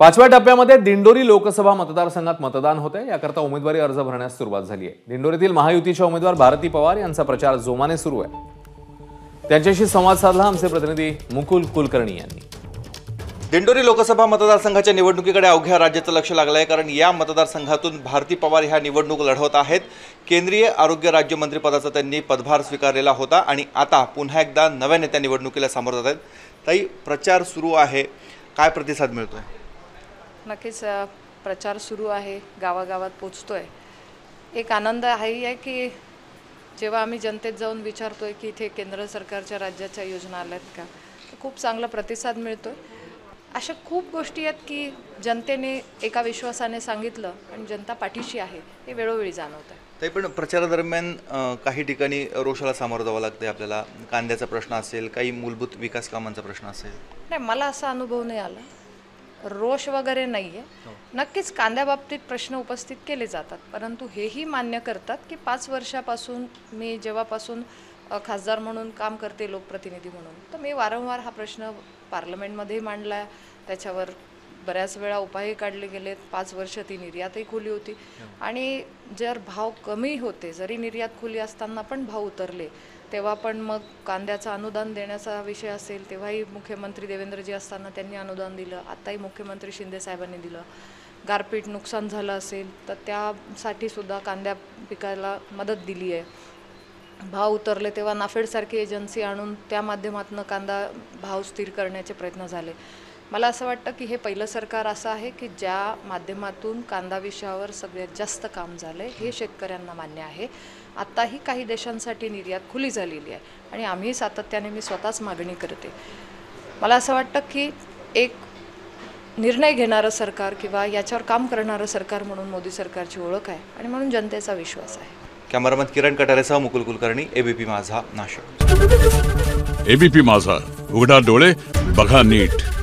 पाचव्या टप्प्यामध्ये दिंडोरी लोकसभा मतदारसंघात मतदान होते याकरता उमेदवारी अर्ज भरण्यास सुरुवात झाली आहे. दिंडोरीतील महायुतीच्या उमेदवार भारती पवार यांचा प्रचार जोमाने सुरू आहे. त्यांच्याशी संवाद साधला आमचे प्रतिनिधी मुकुल कुलकर्णी यांनी. दिंडोरी लोकसभा मतदारसंघाच्या निवडणुकीकडे अवघ्या राज्याचं लक्ष लागलं आहे कारण या मतदारसंघातून भारती पवार ह्या निवडणूक लढवत आहेत. केंद्रीय आरोग्य राज्यमंत्रीपदाचा त्यांनी पदभार स्वीकारलेला होता आणि आता पुन्हा एकदा नव्याने त्या निवडणुकीला सामोरं जात आहेत. ताई प्रचार सुरू आहे. काय प्रतिसाद मिळतो आहे नक्कीच प्रचार सुरू आहे गावागावात पोचतो आहे एक आनंद हाही आहे की जेव्हा आम्ही जनतेत जाऊन विचारतो आहे की इथे केंद्र सरकारच्या राज्याच्या योजना आल्यात का तर खूप चांगला प्रतिसाद मिळतो आहे अशा खूप गोष्टी आहेत की जनतेने एका विश्वासाने सांगितलं आणि जनता पाठीशी आहे हे वेळोवेळी जाणवतं आहे पण प्रचारादरम्यान काही ठिकाणी रोषाला सामोरं जावं लागतं आपल्याला. कांद्याचा प्रश्न असेल काही मूलभूत विकास कामांचा प्रश्न असेल. नाही मला असा अनुभव नाही आला. रोष वगैरे नाही आहे नक्कीच कांद्याबाबतीत प्रश्न उपस्थित केले जातात. परंतु हेही मान्य करतात की पाच वर्षापासून मी जेव्हापासून खासदार म्हणून काम करते लोकप्रतिनिधी म्हणून तर मी वारंवार हा प्रश्न पार्लमेंटमध्ये मांडला त्याच्यावर बऱ्याच वेळा उपायही काढले गेलेत. पाच वर्ष ती निर्यातही खुली होती. आणि जर भाव कमी होते जरी निर्यात खुली असताना पण भाव उतरले तेव्हा पण मग कांद्याचं अनुदान देण्याचा विषय असेल तेव्हाही मुख्यमंत्री देवेंद्रजी असताना त्यांनी अनुदान दिलं. आत्ताही मुख्यमंत्री शिंदे साहेबांनी दिलं. गारपीट नुकसान झालं असेल तर त्यासाठी सुद्धा कांद्या पिकाला मदत दिली आहे. भाव उतरले तेव्हा नाफेडसारखी एजन्सी आणून त्या माध्यमातून कांदा भाव स्थिर करण्याचे प्रयत्न झाले. मला असं वाटतं की हे पहिलं सरकार असं आहे की ज्या माध्यमातून कांदा विषयावर सगळ्यात जास्त काम झालं आहे हे शेतकऱ्यांना मान्य आहे. आत्ताही काही देशांसाठी निर्यात खुली झालेली आहे आणि आम्ही सातत्याने मी स्वतःच मागणी करते. मला असं वाटतं की एक निर्णय घेणारं सरकार किंवा याच्यावर काम करणारं सरकार म्हणून मोदी सरकारची ओळख आहे आणि म्हणून जनतेचा विश्वास आहे. कॅमेरामन किरण कटारेसह मुकुल कुलकर्णी एबीपी माझा नाशिक. एबीपी माझा उघडा डोळे बघा नीट.